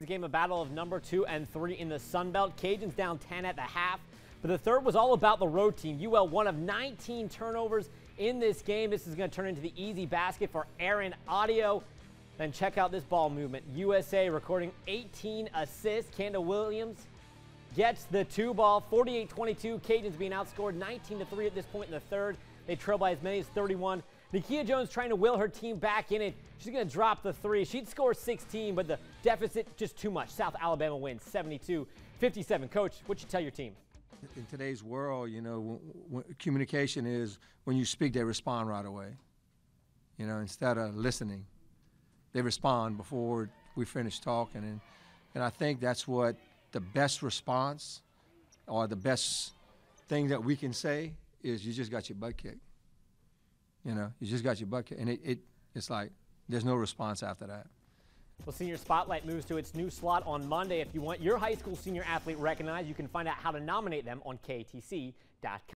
The game a battle of number two and three in the Sun Belt. Cajuns down 10 at the half, but the third was all about the road team. UL one of 19 turnovers in this game. This is going to turn into the easy basket for Aaron Audio. Then check out this ball movement. USA recording 18 assists. Kendall Williams gets the two ball, 48-22. Cajuns being outscored 19 3 at this point in the third. They trail by as many as 31. Nakia Jones trying to will her team back in it. She's going to drop the three. She'd score 16, but the deficit just too much. South Alabama wins 72 57. Coach, what you tell your team? In today's world, you know, communication is when you speak, they respond right away. You know, instead of listening, they respond before we finish talking. And, and I think that's what the best response or the best thing that we can say is you just got your butt kicked. You know, you just got your bucket, and it, it it's like there's no response after that. Well, Senior Spotlight moves to its new slot on Monday. If you want your high school senior athlete recognized, you can find out how to nominate them on KATC.com.